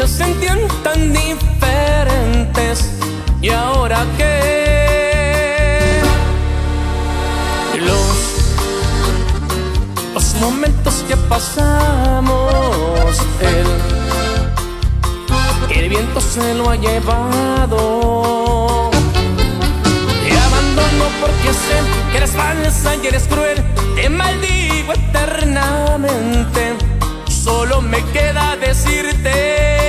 se sentían tan diferentes. ¿Y ahora qué? Los, los momentos que pasamos, el, el viento se lo ha llevado porque sé que eres falsa y eres cruel. Te maldigo eternamente. Solo me queda decirte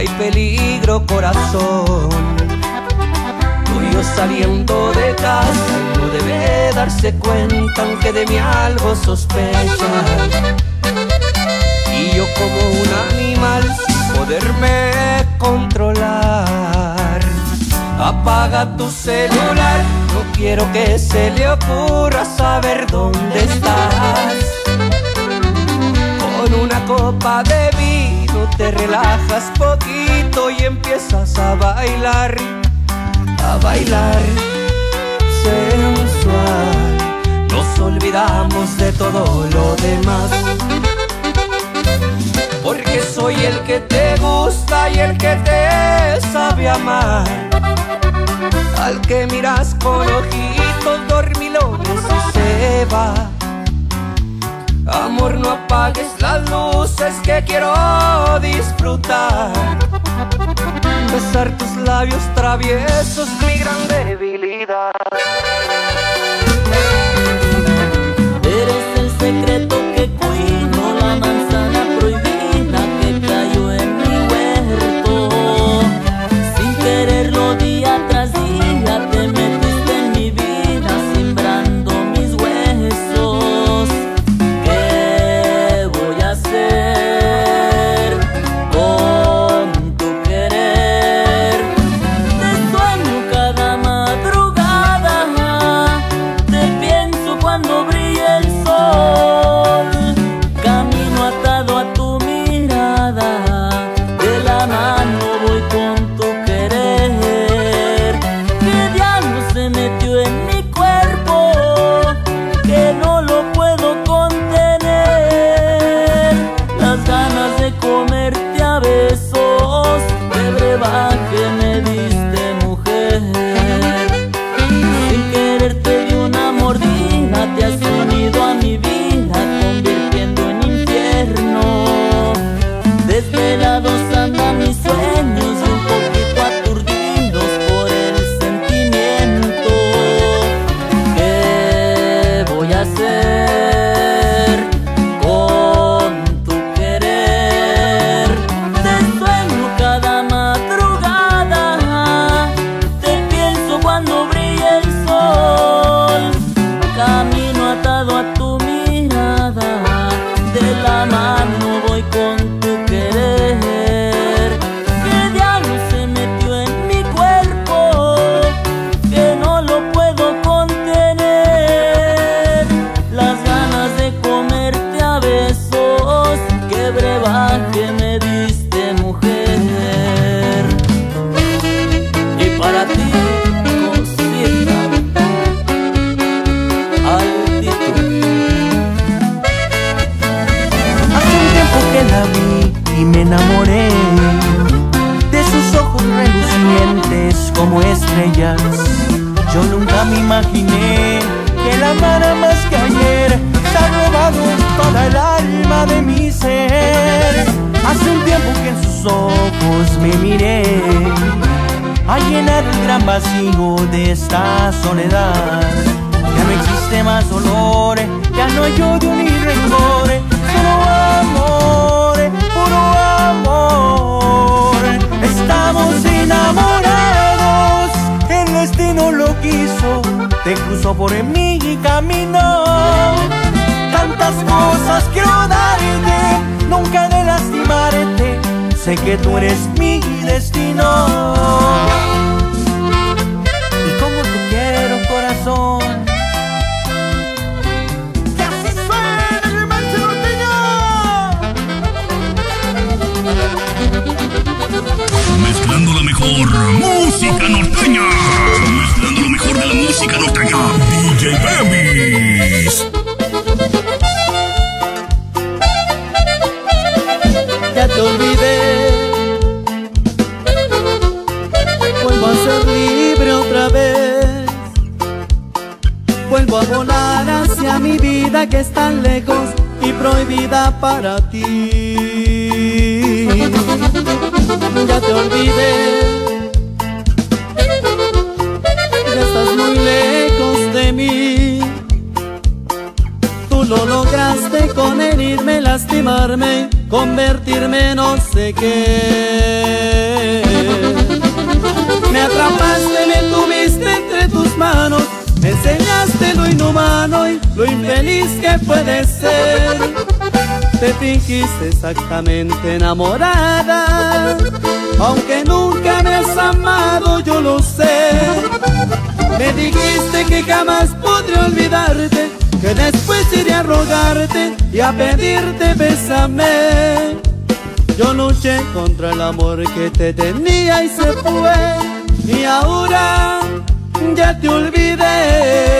hay peligro corazón. Yo saliendo de casa no debe darse cuenta aunque de mí algo sospecha. Y yo como un animal sin poderme controlar. Apaga tu celular, no quiero que se le ocurra saber dónde estás. Con una copa de vino te relajas poquito y empiezas a bailar, a bailar sensual. Nos olvidamos de todo lo demás. Porque soy el que te gusta y el que te sabe amar. Al que miras con ojitos dormilones y se va. Amor, no apagues las luces que quiero disfrutar. Besar tus labios traviesos, mi gran debilidad. Y me enamoré de sus ojos relucientes como estrellas. Yo nunca me imaginé que la amara más que ayer. Se ha robado toda el alma de mi ser. Hace un tiempo que en sus ojos me miré a llenar el gran vacío de esta soledad. Ya no existe más dolor, ya no hay odio ni rencor, solo puro amor. Estamos enamorados, el destino lo quiso, te cruzó por mi camino. Tantas cosas quiero darte, nunca de lastimarte, sé que tú eres mi destino. Mejor música norteña. Mezclando lo mejor de la música norteña. DJ Babies. ya te olvidé. Vuelvo a ser libre otra vez. Vuelvo a volar hacia mi vida que es tan lejos y prohibida para ti. Ya te olvidé. Tú lo lograste con herirme, lastimarme, convertirme en no sé qué. Me atrapaste, me tuviste entre tus manos, me enseñaste lo inhumano y lo infeliz que puede ser. Te fingiste exactamente enamorada, aunque nunca me has amado, yo lo sé. Me dijiste que jamás podré olvidarte, que después iré a rogarte y a pedirte bésame. Yo luché contra el amor que te tenía y se fue, y ahora ya te olvidé.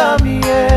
También eh.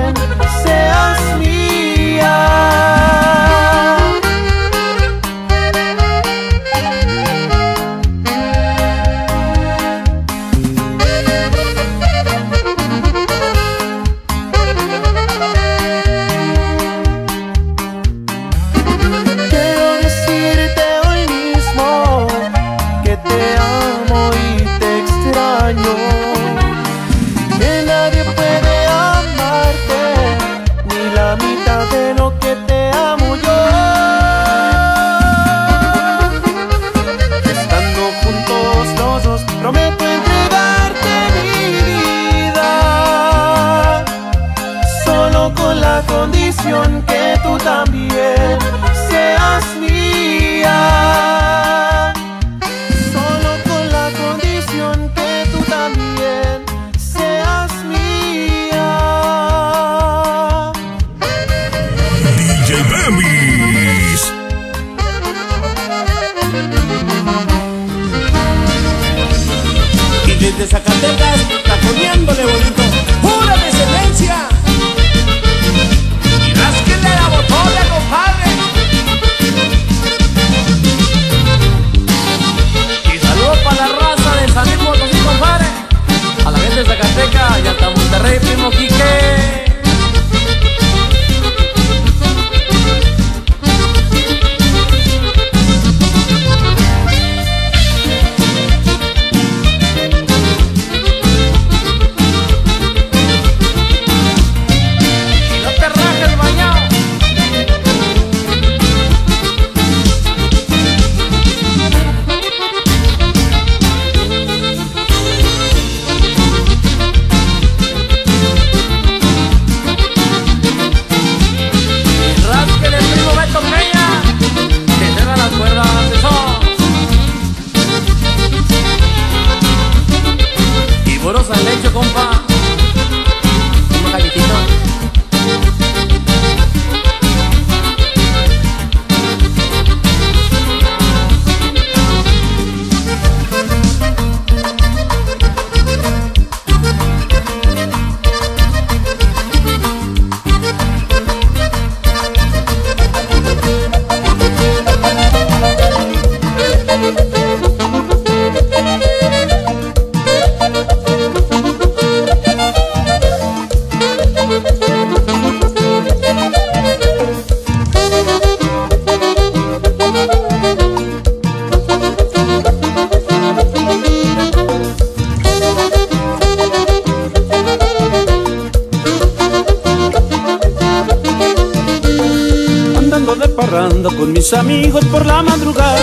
Amigos por la madrugada.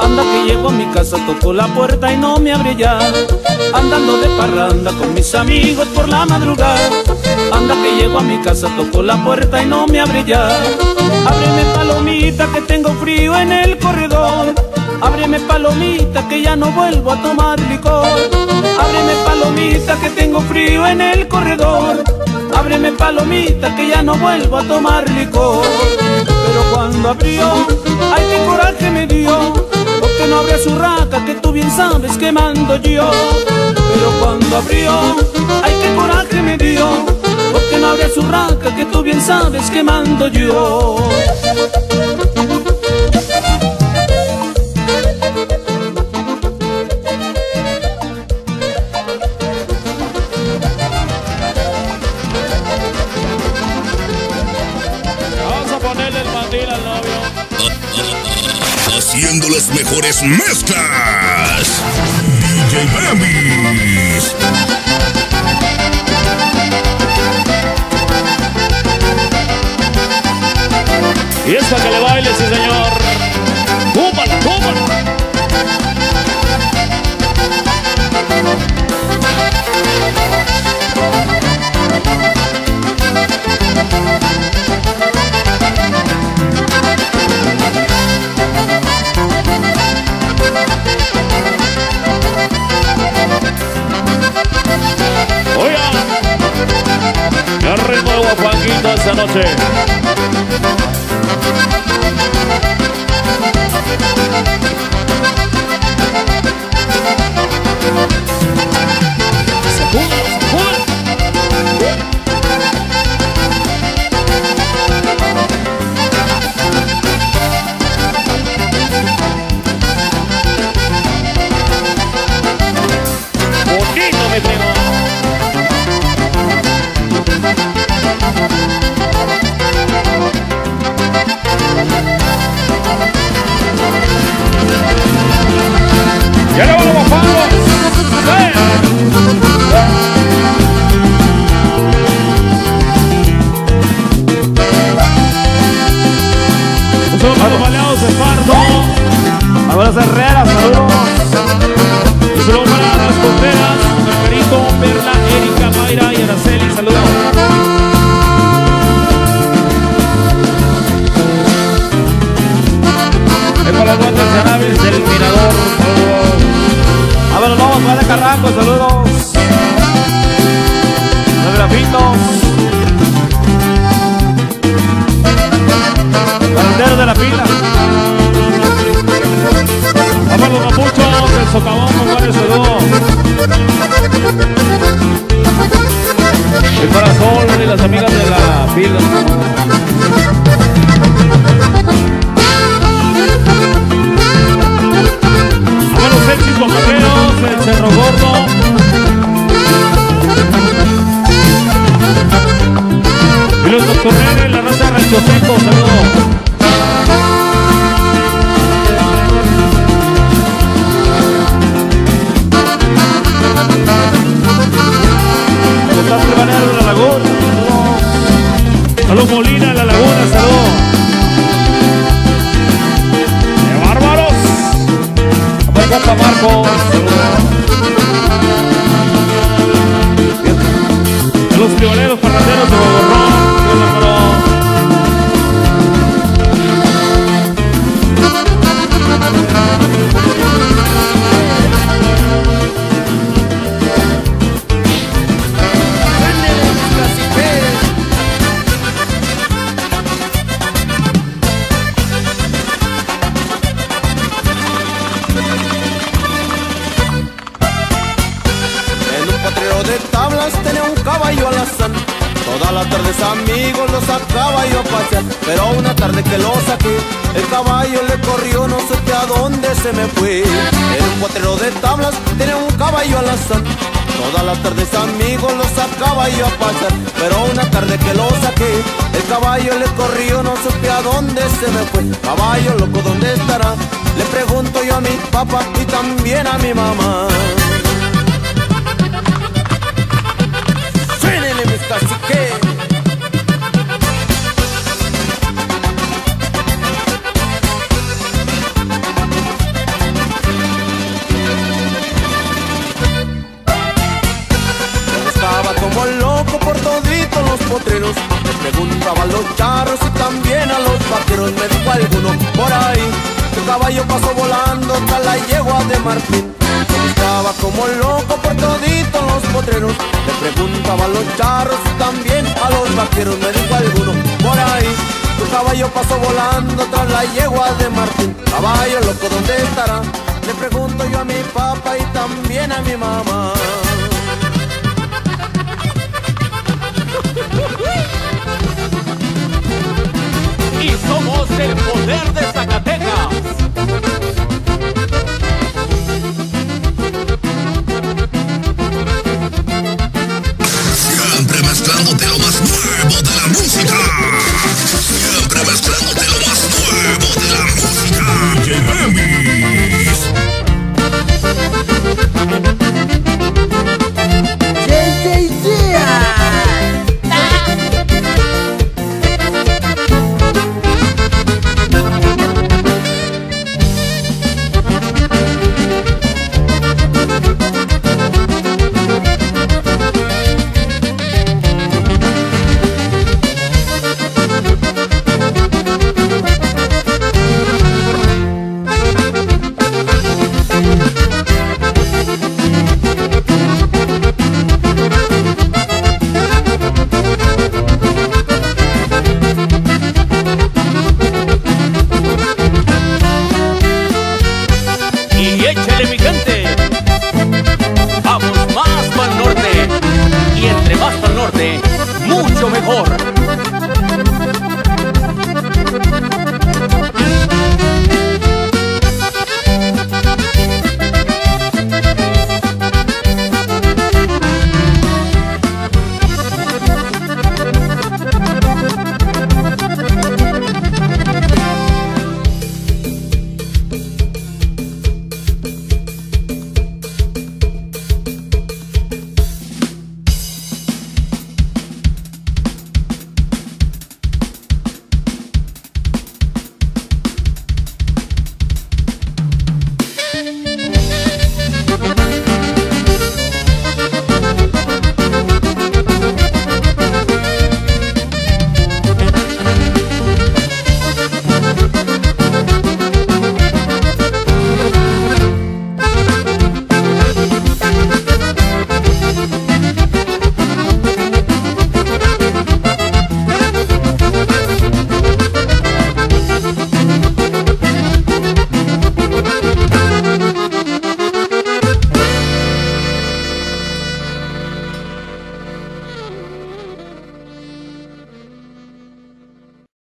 Anda que llego a mi casa, toco la puerta y no me abre ya. Andando de parranda con mis amigos por la madrugada. Anda que llego a mi casa, toco la puerta y no me abre ya. Ábreme palomita que tengo frío en el corredor. Ábreme palomita que ya no vuelvo a tomar licor. Ábreme palomita que tengo frío en el corredor. Ábreme palomita que ya no vuelvo a tomar licor Cuando abrió, ay qué coraje me dio Porque no abría su raca que tú bien sabes que mando yo. Pero cuando abrió, ay qué coraje me dio Porque no abría su raca que tú bien sabes que mando yo las mejores Sou amigos lo sacaba yo a pasear Pero una tarde que lo saqué El caballo le corrió no sé a dónde se me fue. Era un potrero de tablas tenía un caballo alazán Todas las tardes amigos lo sacaba yo a pasear Pero una tarde que lo saqué El caballo le corrió no sé a dónde se me fue. Caballo loco ¿dónde estará? Le pregunto yo a mi papá y también a mi mamá. Mis caciques potreros Le preguntaba a los charros y también a los vaqueros Me dijo alguno por ahí Tu caballo pasó volando tras la yegua de Martín. Estaba como loco por toditos los potreros Le preguntaba a los charros y también a los vaqueros Me dijo alguno por ahí Tu caballo pasó volando tras la yegua de Martín. Caballo loco, ¿dónde estará? Le pregunto yo a mi papá y también a mi mamá